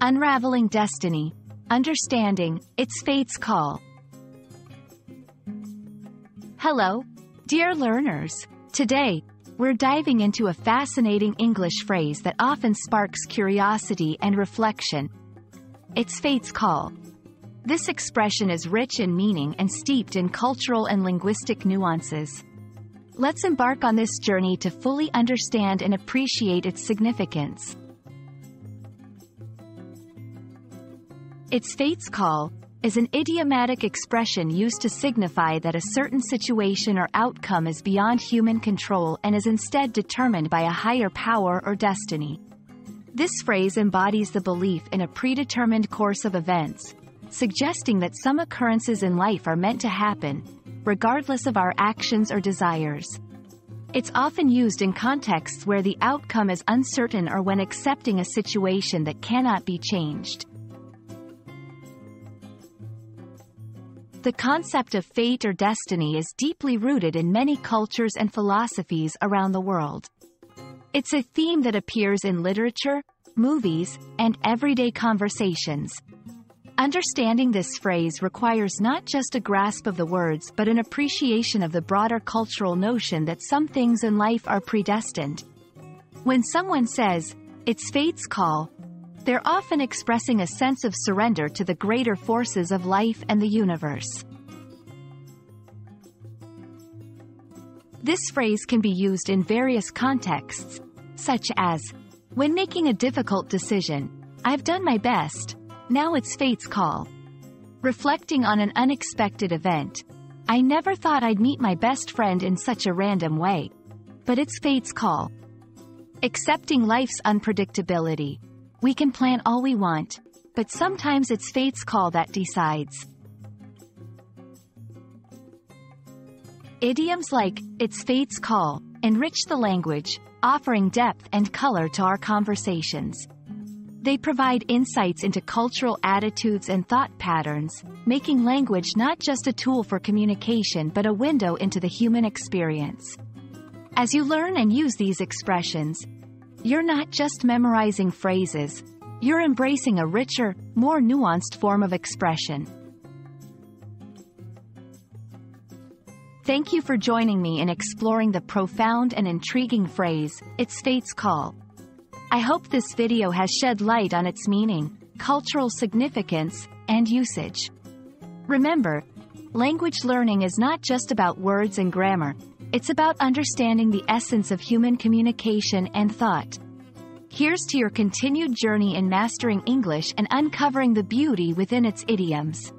Unraveling Destiny. Understanding, It's Fate's Call. Hello, dear learners. Today, we're diving into a fascinating English phrase that often sparks curiosity and reflection. It's fate's call. This expression is rich in meaning and steeped in cultural and linguistic nuances. Let's embark on this journey to fully understand and appreciate its significance. It's fate's call is an idiomatic expression used to signify that a certain situation or outcome is beyond human control and is instead determined by a higher power or destiny. This phrase embodies the belief in a predetermined course of events, suggesting that some occurrences in life are meant to happen, regardless of our actions or desires. It's often used in contexts where the outcome is uncertain or when accepting a situation that cannot be changed. The concept of fate or destiny is deeply rooted in many cultures and philosophies around the world. It's a theme that appears in literature, movies, and everyday conversations. Understanding this phrase requires not just a grasp of the words but an appreciation of the broader cultural notion that some things in life are predestined. When someone says, it's fate's call, they're often expressing a sense of surrender to the greater forces of life and the universe. This phrase can be used in various contexts, such as, when making a difficult decision, I've done my best, now it's fate's call. Reflecting on an unexpected event, I never thought I'd meet my best friend in such a random way. But it's fate's call. Accepting life's unpredictability, we can plan all we want, but sometimes it's fate's call that decides. Idioms like, it's fate's call, enrich the language, offering depth and color to our conversations. They provide insights into cultural attitudes and thought patterns, making language not just a tool for communication but a window into the human experience. As you learn and use these expressions, you're not just memorizing phrases, you're embracing a richer, more nuanced form of expression. Thank you for joining me in exploring the profound and intriguing phrase, It's Fate's Call. I hope this video has shed light on its meaning, cultural significance, and usage. Remember, language learning is not just about words and grammar, it's about understanding the essence of human communication and thought. Here's to your continued journey in mastering English and uncovering the beauty within its idioms.